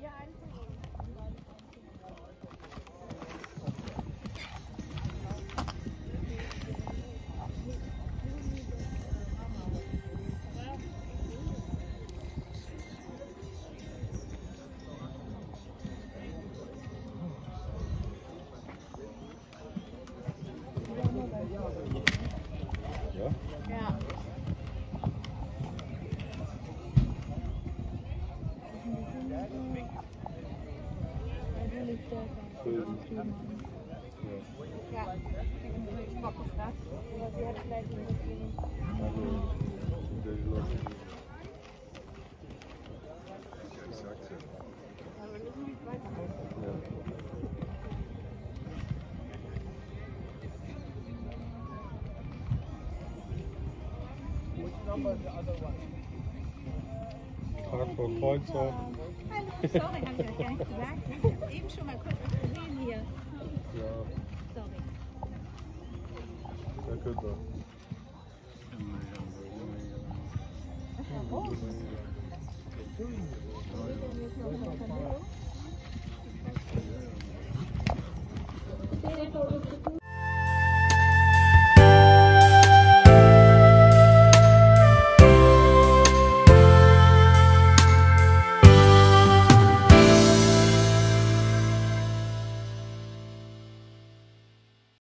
Yeah, Ja, ich glaube, das das. Oder sie hat vielleicht ein bisschen. Also. Ich sag's ja. Aber wir müssen nicht weitermachen. Ja. Tag vor Kreuzer. Hallo, sorry, habe ich euch gar nicht gesagt. Ich habe eben schon mal kurz Good.